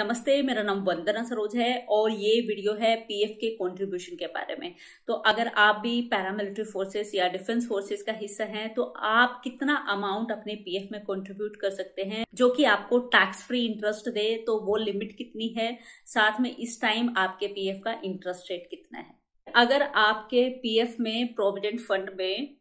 नमस्ते, मेरा नाम वंदना सरोज है और ये वीडियो है पीएफ के कंट्रीब्यूशन के बारे में। तो अगर आप भी पैरामिलिट्री फोर्सेस या डिफेंस फोर्सेस का हिस्सा हैं तो आप कितना अमाउंट अपने पीएफ में कंट्रीब्यूट कर सकते हैं, जो कि आपको टैक्स फ्री इंटरेस्ट दे तो वो लिमिट कितनी है? साथ में इस टाइम आपके पीएफ का इंटरेस्ट रेट कितना है? अगर आपके पीएफ में प्रोविडेंट फंड में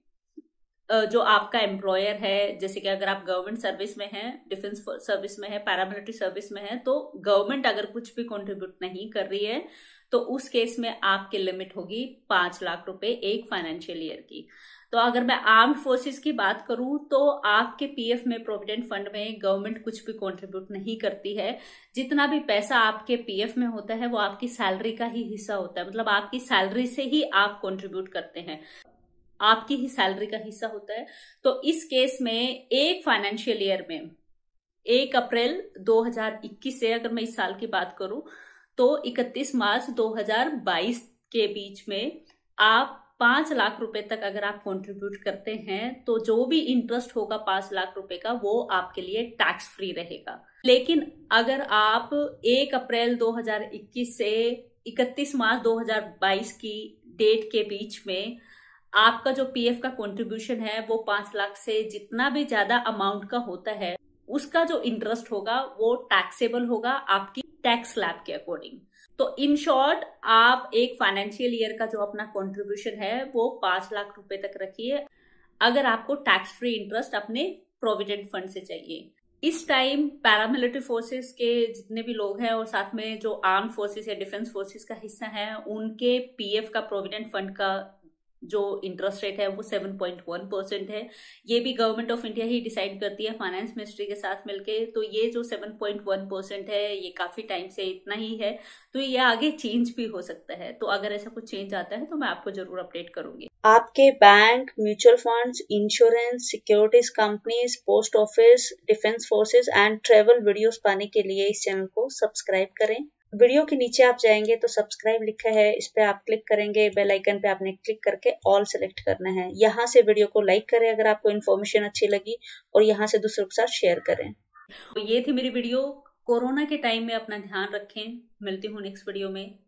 जो आपका एम्प्लॉयर है, जैसे कि अगर आप गवर्नमेंट सर्विस में हैं डिफेंस सर्विस में है पैरामिलिट्री सर्विस में है तो गवर्नमेंट अगर कुछ भी कंट्रीब्यूट नहीं कर रही है तो उस केस में आपकी लिमिट होगी पाँच लाख रुपए एक फाइनेंशियल ईयर की। तो अगर मैं आर्म्ड फोर्सेस की बात करूँ तो आपके पीएफ में प्रोविडेंट फंड में गवर्नमेंट कुछ भी कंट्रीब्यूट नहीं करती है। जितना भी पैसा आपके पीएफ में होता है, वो आपकी सैलरी का ही हिस्सा होता है। मतलब आपकी सैलरी से ही आप कंट्रीब्यूट करते हैं। आपकी ही सैलरी का हिस्सा होता है। तो इस केस में एक फाइनेंशियल ईयर में, एक अप्रैल 2021 से अगर मैं इस साल की बात करूँ तो 31 मार्च 2022 के बीच में आप पाँच लाख रुपए तक अगर आप कंट्रीब्यूट करते हैं तो जो भी इंटरेस्ट होगा पाँच लाख रुपए का, वो आपके लिए टैक्स फ्री रहेगा। लेकिन अगर आप एक अप्रैल 2021 से 31 मार्च 2022 की डेट के बीच में आपका जो पीएफ का कंट्रीब्यूशन है, वो पाँच लाख से जितना भी ज़्यादा अमाउंट का होता है, उसका जो इंटरेस्ट होगा, वो टैक्सेबल होगा आपकी टैक्स स्लैब के अकॉर्डिंग तो इन शॉर्ट आप एक फाइनेंशियल ईयर का जो अपना कंट्रीब्यूशन है, वो पाँच लाख रुपए तक रखिए। अगर आपको टैक्स फ्री इंटरेस्ट अपने प्रोविडेंट फंड से चाहिए। इस टाइम पैरामिलिट्री फोर्सेस के जितने भी लोग हैं और साथ में जो आर्म फोर्सेस या डिफेंस फोर्सेस का हिस्सा है, उनके पीएफ का प्रोविडेंट फंड का जो इंटरेस्ट रेट है वो 7.1 परसेंट है। ये भी गवर्नमेंट ऑफ़ इंडिया ही डिसाइड करती है फाइनेंस मिनिस्ट्री के साथ मिलके। तो ये जो 7.1 परसेंट है, ये काफ़ी टाइम से इतना ही है। तो ये आगे चेंज भी हो सकता है। तो अगर ऐसा कुछ चेंज आता है तो मैं आपको ज़रूर अपडेट करूँगी। आपके bank mutual funds insurance securities companies post office defence forces and travel videos पाने के लिए इस चैनल को सब्सक्राइब करें। वीडियो के नीचे आप जाएँगे तो सब्सक्राइब लिखा है, इस पर आप क्लिक करेंगे, बेल आइकन पे आपने क्लिक करके ऑल सेलेक्ट करना है। यहाँ से वीडियो को लाइक करें अगर आपको इन्फॉर्मेशन अच्छी लगी और यहाँ से दूसरों के साथ शेयर करें। तो ये थी मेरी वीडियो। कोरोना के टाइम में अपना ध्यान रखें। मिलती हूँ नेक्स्ट वीडियो में।